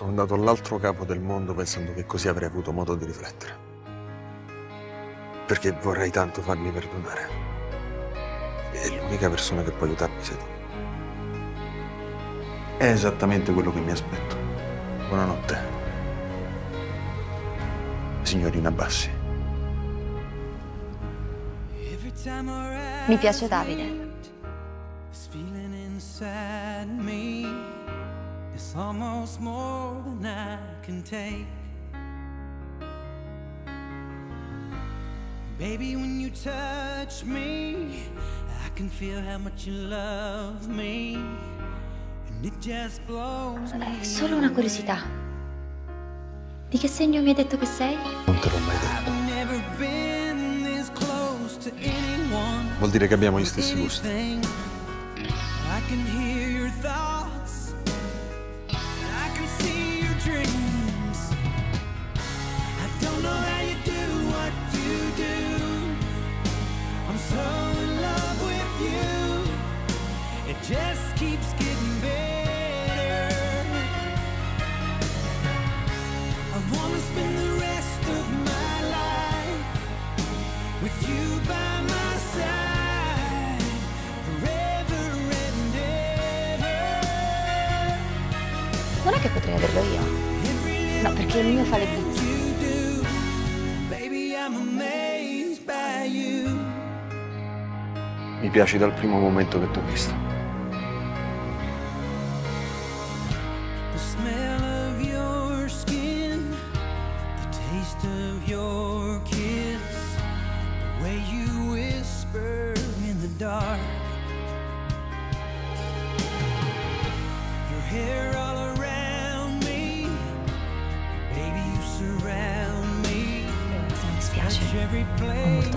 Sono andato all'altro capo del mondo pensando che così avrei avuto modo di riflettere. Perché vorrei tanto farmi perdonare. E l'unica persona che può aiutarmi sei tu. È esattamente quello che mi aspetto. Buonanotte. Signorina Bassi. Mi piace Davide. It's almost more than I can take. Baby, when you touch me, I can feel how much you love me. And it just blows me. È solo una curiosità. Di che segno mi hai detto che sei? Non te l'ho mai detto. Vuol dire che abbiamo gli stessi gusti. Non è che potrei averlo io. No, perché il mio fa le you. Mi piaci dal primo momento che ti ho visto.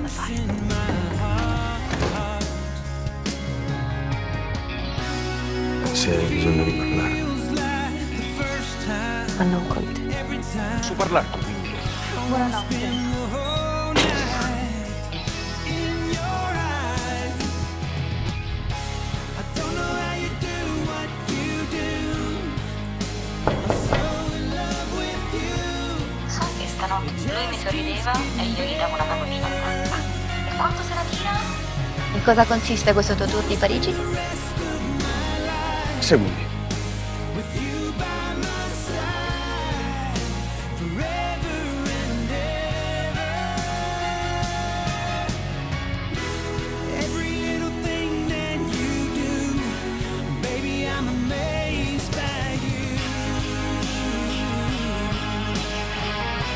Fare. in my heart. Se hai bisogno di parlare. The Ma non con te. Posso parlarti quindi? Buonanotte. Sorrideva e io gli davo una testa. E quando se la tira? In cosa consiste questo tuo tour di Parigi? Seguimi.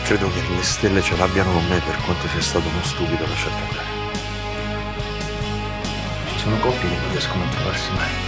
Credo che le stelle ce l'abbiano con me per quanto sia stato uno stupido lasciarti andare. Sono coppie che non riescono a trovarsi mai.